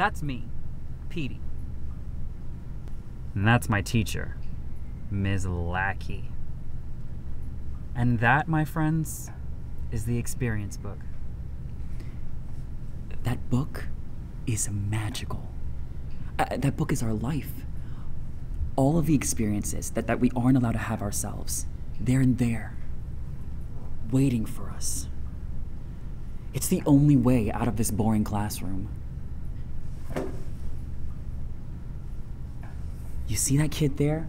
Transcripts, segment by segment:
That's me, Petey. And that's my teacher, Ms. Lackey. And that, my friends, is the experience book. That book is magical. Uh, that book is our life. All of the experiences that, that we aren't allowed to have ourselves, they're in there, waiting for us. It's the only way out of this boring classroom. You see that kid there?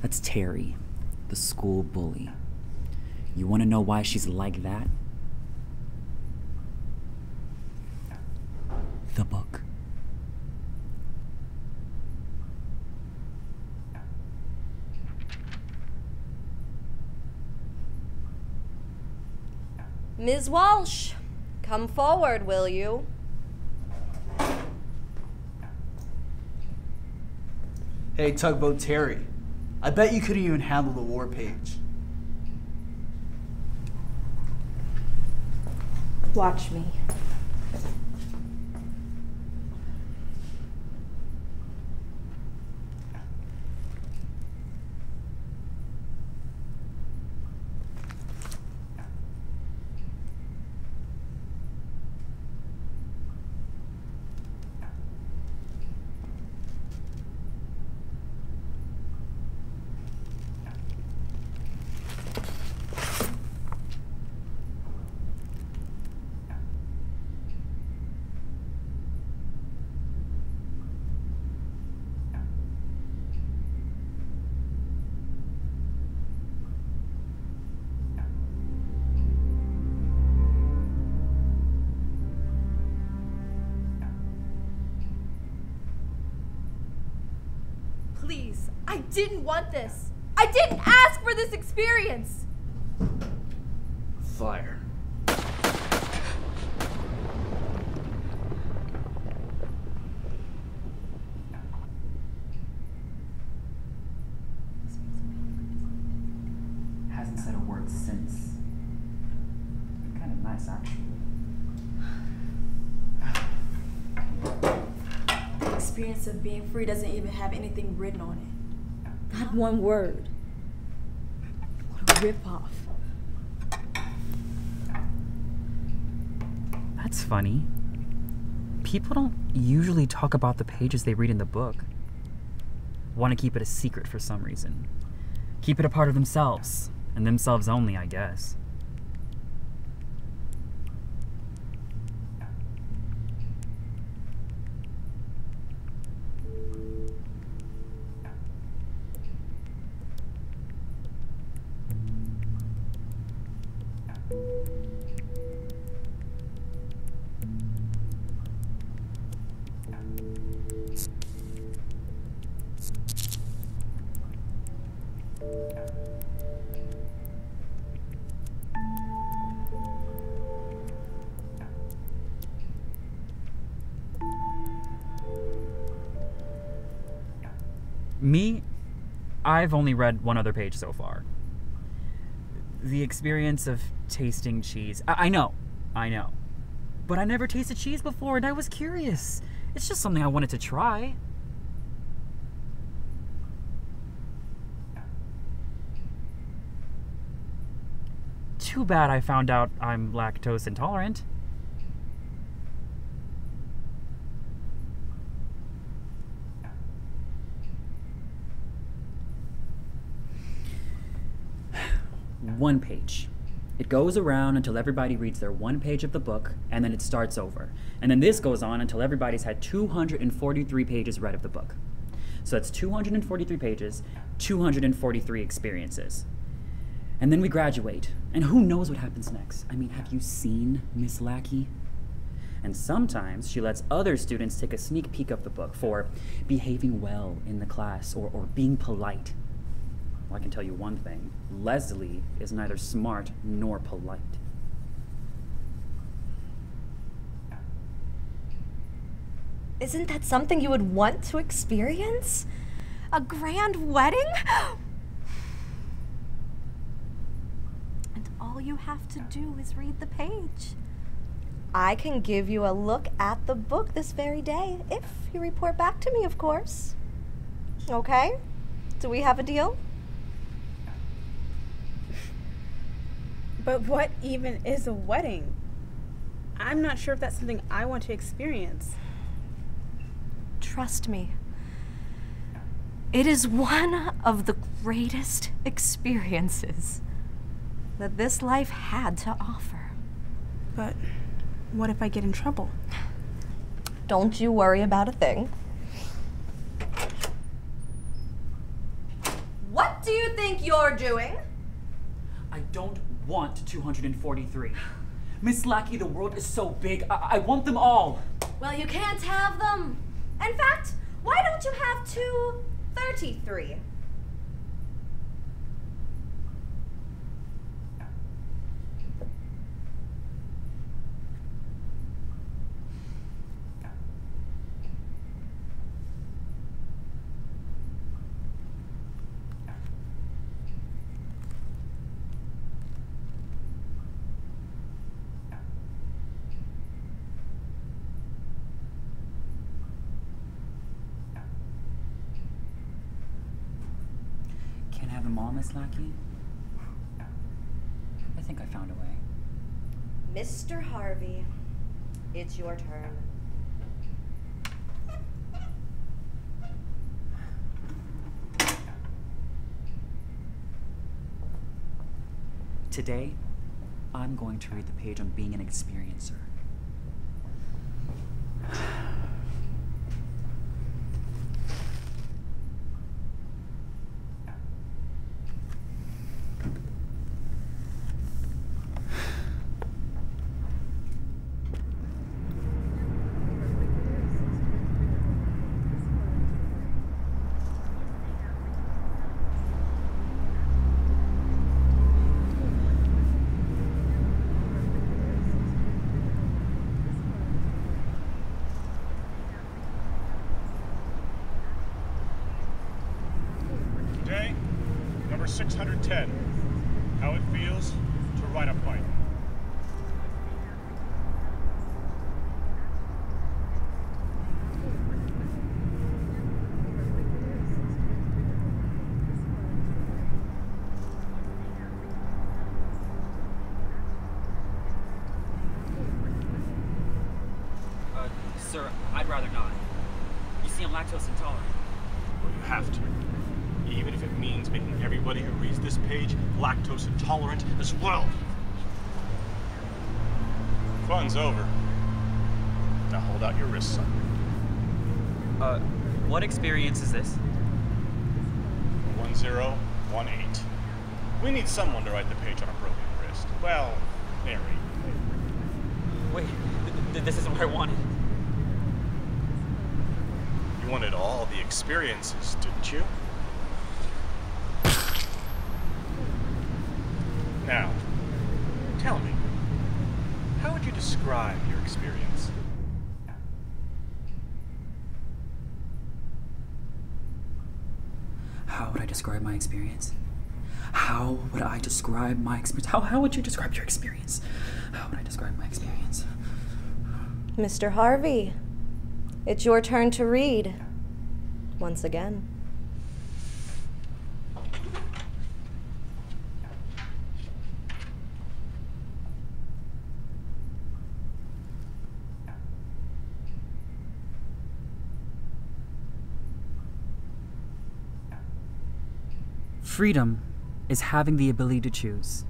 That's Terry, the school bully. You want to know why she's like that? The book. Ms. Walsh, come forward, will you? Hey, Tugboat Terry. I bet you couldn't even handle the war page. Watch me. Please, I didn't want this. I didn't ask for this experience. Fire. Hasn't said a word since. Kind of nice, actually. The experience of being free doesn't even have anything written on it. Not one word. What a ripoff. That's funny. People don't usually talk about the pages they read in the book. Want to keep it a secret for some reason. Keep it a part of themselves, and themselves only, I guess. Me, I've only read one other page so far. The experience of tasting cheese. I, I know, I know. But I never tasted cheese before and I was curious. It's just something I wanted to try. Too bad I found out I'm lactose intolerant. One page. It goes around until everybody reads their one page of the book, and then it starts over. And then this goes on until everybody's had 243 pages read of the book. So that's 243 pages, 243 experiences. And then we graduate. And who knows what happens next? I mean, have you seen Miss Lackey? And sometimes she lets other students take a sneak peek of the book for behaving well in the class or, or being polite. Well, I can tell you one thing Leslie is neither smart nor polite. Isn't that something you would want to experience? A grand wedding? And all you have to do is read the page. I can give you a look at the book this very day, if you report back to me, of course. Okay? Do we have a deal? But what even is a wedding? I'm not sure if that's something I want to experience. Trust me. It is one of the greatest experiences that this life had to offer. But what if I get in trouble? Don't you worry about a thing. What do you think you're doing? I don't want 243. Miss Lackey, the world is so big. I, I want them all. Well, you can't have them. In fact, why don't you have 233? Have them all, Miss Lackey? I think I found a way. Mr. Harvey, it's your turn. Today, I'm going to read the page on being an experiencer. Today, number 610. How it feels to ride a bike. Uh, sir, I'd rather not. You see, I'm lactose intolerant. Well, you have to. Even if it means making everybody who reads this page lactose intolerant as well. Fun's over. Now hold out your wrist, son. Uh, what experience is this? 1018. We need someone to write the page on a broken wrist. Well, Mary. Wait, th- th- this isn't what I wanted. You wanted all the experiences, didn't you? Now, tell me, how would you describe your experience? How would I describe my experience? How would I describe my experience? How, how would you describe your experience? How would I describe my experience? Mr. Harvey, it's your turn to read. Once again. Freedom is having the ability to choose,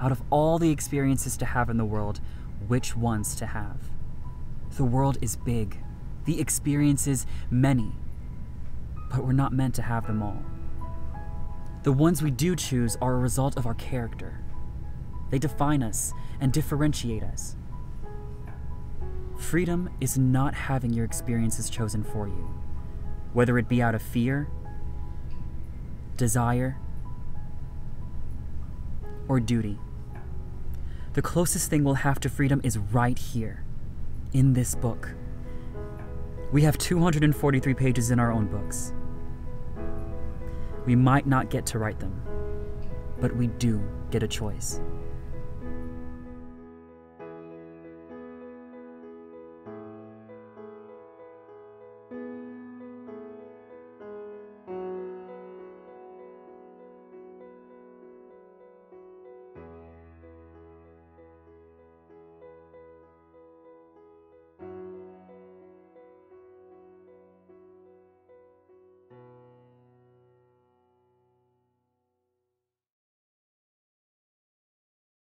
out of all the experiences to have in the world, which ones to have. The world is big, the experiences many, but we're not meant to have them all. The ones we do choose are a result of our character. They define us and differentiate us. Freedom is not having your experiences chosen for you, whether it be out of fear, desire, or duty. The closest thing we'll have to freedom is right here, in this book. We have 243 pages in our own books. We might not get to write them, but we do get a choice.